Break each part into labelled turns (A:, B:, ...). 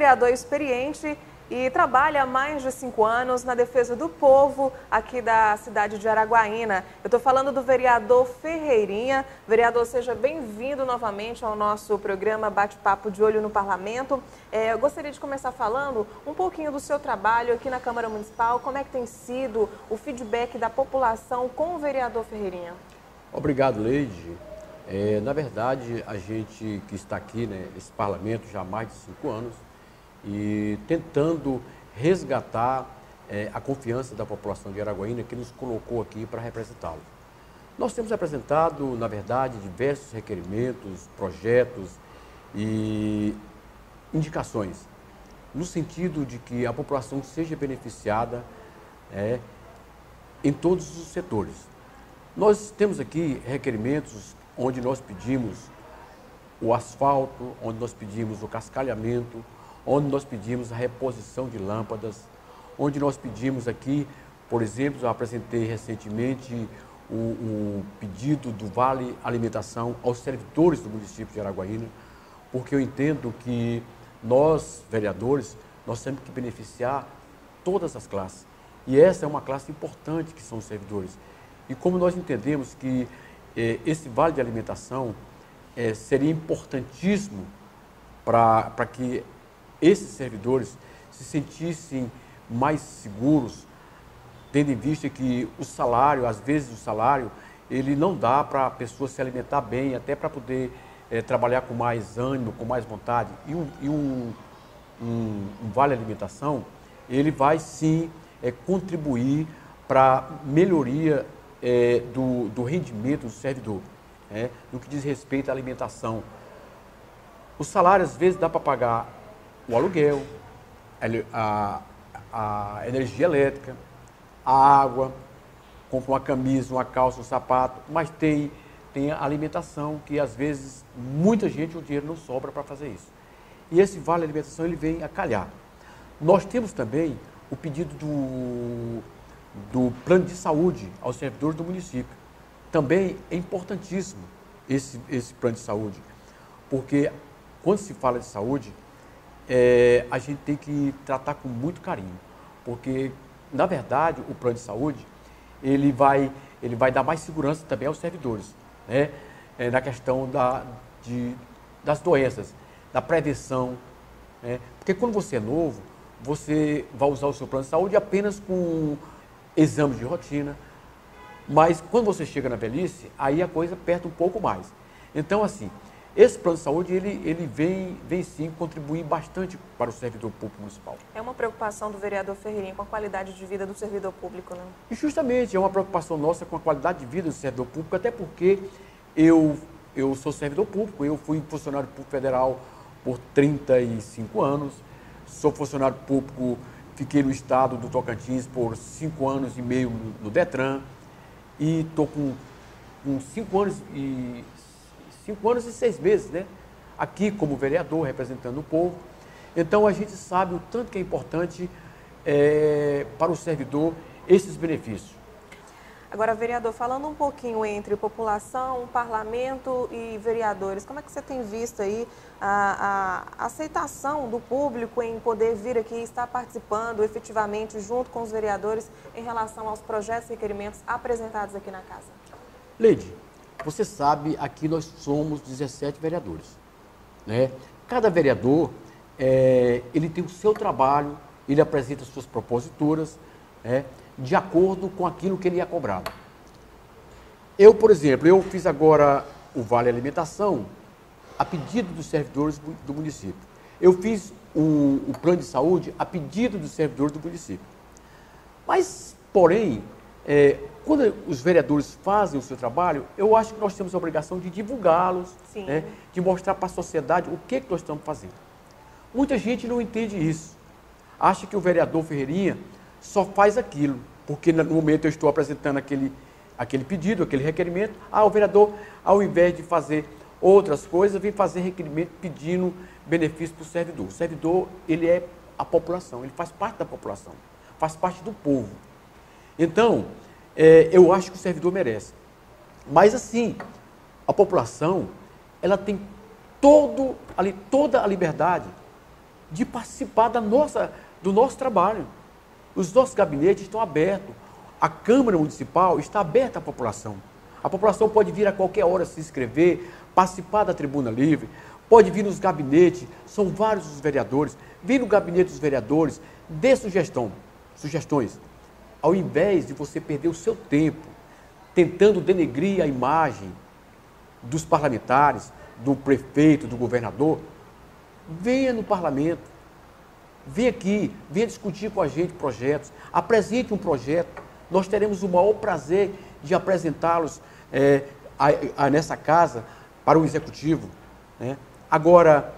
A: vereador experiente e trabalha há mais de cinco anos na defesa do povo aqui da cidade de Araguaína. Eu estou falando do vereador Ferreirinha. Vereador, seja bem-vindo novamente ao nosso programa Bate-Papo de Olho no Parlamento. É, eu gostaria de começar falando um pouquinho do seu trabalho aqui na Câmara Municipal. Como é que tem sido o feedback da população com o vereador Ferreirinha?
B: Obrigado, Leide. É, na verdade, a gente que está aqui né, nesse parlamento já há mais de cinco anos, e tentando resgatar é, a confiança da população de Araguaína que nos colocou aqui para representá-lo. Nós temos apresentado, na verdade, diversos requerimentos, projetos e indicações, no sentido de que a população seja beneficiada é, em todos os setores. Nós temos aqui requerimentos onde nós pedimos o asfalto, onde nós pedimos o cascalhamento, onde nós pedimos a reposição de lâmpadas, onde nós pedimos aqui, por exemplo, eu apresentei recentemente o, o pedido do Vale Alimentação aos servidores do município de Araguaína, porque eu entendo que nós, vereadores, nós temos que beneficiar todas as classes. E essa é uma classe importante que são os servidores. E como nós entendemos que eh, esse vale de alimentação eh, seria importantíssimo para que esses servidores se sentissem mais seguros, tendo em vista que o salário, às vezes o salário, ele não dá para a pessoa se alimentar bem, até para poder é, trabalhar com mais ânimo, com mais vontade. E um, e um, um, um vale alimentação, ele vai sim é, contribuir para melhoria é, do, do rendimento do servidor, né, no que diz respeito à alimentação. O salário, às vezes, dá para pagar o aluguel, a, a energia elétrica, a água, compra uma camisa, uma calça, um sapato, mas tem, tem a alimentação, que às vezes muita gente o dinheiro não sobra para fazer isso. E esse vale alimentação ele vem a calhar. Nós temos também o pedido do, do plano de saúde aos servidores do município. Também é importantíssimo esse, esse plano de saúde, porque quando se fala de saúde, é, a gente tem que tratar com muito carinho, porque, na verdade, o plano de saúde, ele vai, ele vai dar mais segurança também aos servidores, né? É, na questão da, de, das doenças, da prevenção, né? porque quando você é novo, você vai usar o seu plano de saúde apenas com exames de rotina, mas quando você chega na velhice, aí a coisa aperta um pouco mais. Então, assim, esse plano de saúde, ele, ele vem, vem sim contribuir bastante para o servidor público municipal.
A: É uma preocupação do vereador Ferreirinha com a qualidade de vida do servidor público, não?
B: E justamente, é uma preocupação nossa com a qualidade de vida do servidor público, até porque eu, eu sou servidor público, eu fui funcionário público federal por 35 anos, sou funcionário público, fiquei no estado do Tocantins por 5 anos e meio no DETRAN, e estou com, com 5 anos e cinco anos e seis meses, né? Aqui como vereador, representando o povo. Então a gente sabe o tanto que é importante é, para o servidor esses benefícios.
A: Agora, vereador, falando um pouquinho entre população, parlamento e vereadores, como é que você tem visto aí a, a aceitação do público em poder vir aqui e estar participando efetivamente junto com os vereadores em relação aos projetos e requerimentos apresentados aqui na casa?
B: Leide, você sabe, aqui nós somos 17 vereadores. Né? Cada vereador, é, ele tem o seu trabalho, ele apresenta suas proposituras, né, de acordo com aquilo que ele é cobrado. Eu, por exemplo, eu fiz agora o Vale Alimentação a pedido dos servidores do município. Eu fiz o, o plano de saúde a pedido dos servidores do município. Mas, porém, é, quando os vereadores fazem o seu trabalho, eu acho que nós temos a obrigação de divulgá-los, né, de mostrar para a sociedade o que, que nós estamos fazendo. Muita gente não entende isso. Acha que o vereador Ferreirinha só faz aquilo, porque no momento eu estou apresentando aquele, aquele pedido, aquele requerimento. Ah, o vereador, ao invés de fazer outras coisas, vem fazer requerimento pedindo benefício para o servidor. O servidor, ele é a população, ele faz parte da população, faz parte do povo. Então, é, eu acho que o servidor merece. Mas assim, a população, ela tem todo, ali, toda a liberdade de participar da nossa, do nosso trabalho. Os nossos gabinetes estão abertos. A Câmara Municipal está aberta à população. A população pode vir a qualquer hora se inscrever, participar da tribuna livre, pode vir nos gabinetes, são vários os vereadores, vem no gabinete dos vereadores, dê sugestão, sugestões. Ao invés de você perder o seu tempo tentando denegrir a imagem dos parlamentares, do prefeito, do governador, venha no parlamento, venha aqui, venha discutir com a gente projetos, apresente um projeto. Nós teremos o maior prazer de apresentá-los é, nessa casa para o executivo. Né? Agora,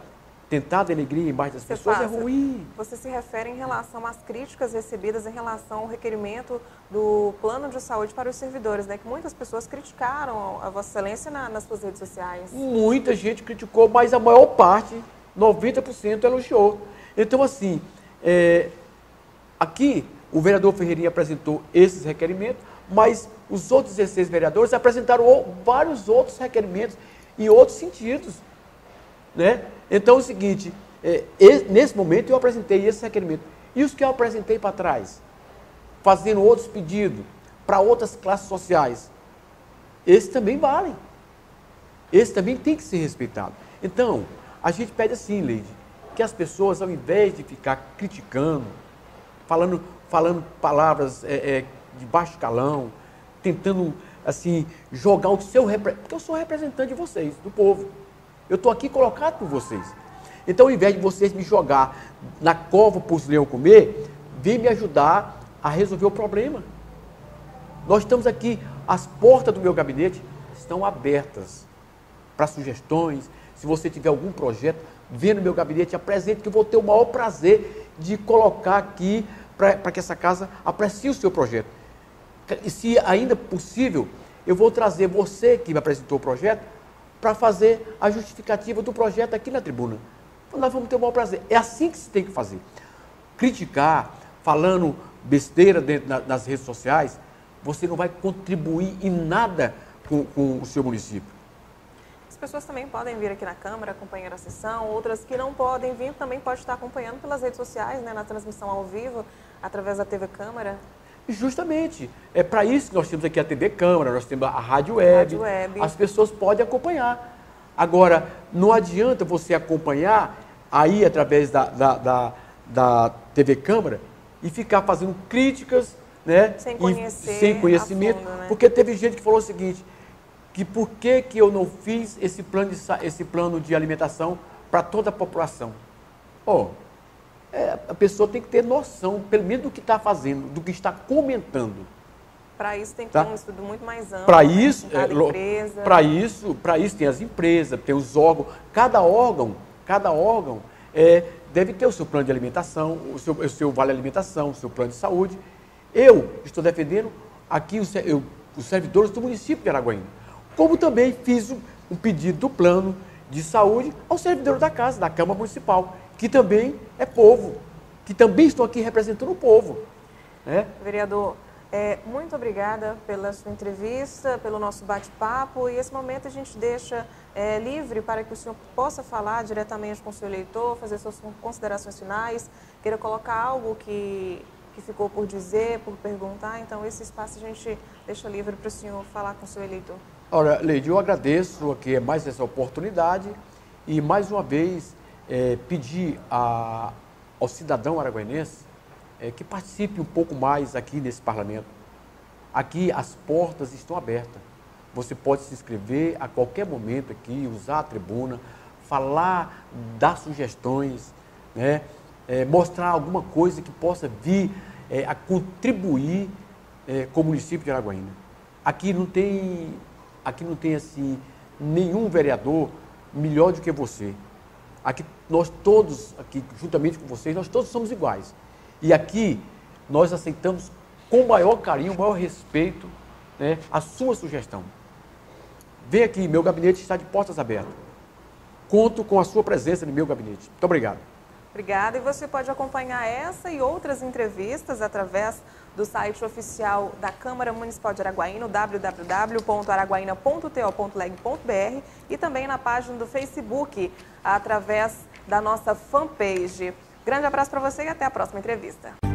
B: tentar denegrir a imagem das Você pessoas é ruim.
A: Você se refere em relação às críticas recebidas em relação ao requerimento do plano de saúde para os servidores, né? Que muitas pessoas criticaram a Vossa Excelência na, nas suas redes sociais.
B: Muita gente criticou, mas a maior parte, 90%, elogiou. Então, assim, é, aqui o vereador Ferreirinha apresentou esses requerimentos, mas os outros 16 vereadores apresentaram vários outros requerimentos em outros sentidos. Né? Então é o seguinte, é, nesse momento eu apresentei esse requerimento. E os que eu apresentei para trás, fazendo outros pedidos para outras classes sociais, esses também valem. Esse também tem que ser respeitado. Então, a gente pede assim, Leide, que as pessoas, ao invés de ficar criticando, falando, falando palavras é, é, de baixo calão, tentando assim jogar o seu porque eu sou representante de vocês, do povo. Eu estou aqui colocado por vocês. Então, ao invés de vocês me jogar na cova para os leões comer, vem me ajudar a resolver o problema. Nós estamos aqui, as portas do meu gabinete estão abertas para sugestões. Se você tiver algum projeto, venha no meu gabinete, apresente, que eu vou ter o maior prazer de colocar aqui para que essa casa aprecie o seu projeto. E se ainda possível, eu vou trazer você que me apresentou o projeto para fazer a justificativa do projeto aqui na tribuna. Nós vamos ter o maior prazer. É assim que se tem que fazer. Criticar, falando besteira dentro das redes sociais, você não vai contribuir em nada com, com o seu município.
A: As pessoas também podem vir aqui na Câmara acompanhar a sessão, outras que não podem vir também podem estar acompanhando pelas redes sociais, né, na transmissão ao vivo, através da TV Câmara.
B: Justamente. É para isso que nós temos aqui a TV Câmara, nós temos a Rádio Web. Rádio Web. As pessoas podem acompanhar. Agora, não adianta você acompanhar aí através da, da, da, da TV Câmara e ficar fazendo críticas, né?
A: Sem conhecer.
B: E, sem conhecimento. Fundo, né? Porque teve gente que falou o seguinte, que por que, que eu não fiz esse plano de, esse plano de alimentação para toda a população? Oh, é, a pessoa tem que ter noção, pelo menos do que está fazendo, do que está comentando.
A: Para isso tem que tá? ter um estudo muito mais amplo.
B: Para né? isso, é, para isso, para isso tem as empresas, tem os órgãos. Cada órgão, cada órgão é, deve ter o seu plano de alimentação, o seu, o seu vale alimentação, o seu plano de saúde. Eu estou defendendo aqui os, eu, os servidores do município de Araguaína. Como também fiz um, um pedido do plano de saúde aos servidores da casa, da Câmara Municipal que também é povo, que também estão aqui representando o povo. Né?
A: Vereador, é, muito obrigada pela sua entrevista, pelo nosso bate-papo e esse momento a gente deixa é, livre para que o senhor possa falar diretamente com o seu eleitor, fazer suas considerações finais, queira colocar algo que, que ficou por dizer, por perguntar, então esse espaço a gente deixa livre para o senhor falar com o seu eleitor.
B: Ora, Leide, eu agradeço aqui mais essa oportunidade e mais uma vez é, pedir a, ao cidadão araguainense é, que participe um pouco mais aqui nesse parlamento. Aqui as portas estão abertas. Você pode se inscrever a qualquer momento aqui, usar a tribuna, falar, dar sugestões, né? É, mostrar alguma coisa que possa vir é, a contribuir é, com o município de Araguaína. Aqui não tem, aqui não tem assim nenhum vereador melhor do que você. Aqui nós todos, aqui juntamente com vocês, nós todos somos iguais. E aqui nós aceitamos com maior carinho, maior respeito, né, a sua sugestão. Vem aqui, meu gabinete está de portas abertas. Conto com a sua presença no meu gabinete. Muito obrigado.
A: Obrigada. E você pode acompanhar essa e outras entrevistas através do site oficial da Câmara Municipal de Araguaína, www.araguaína.to.leg.br e também na página do Facebook, através da nossa fanpage. Grande abraço para você e até a próxima entrevista.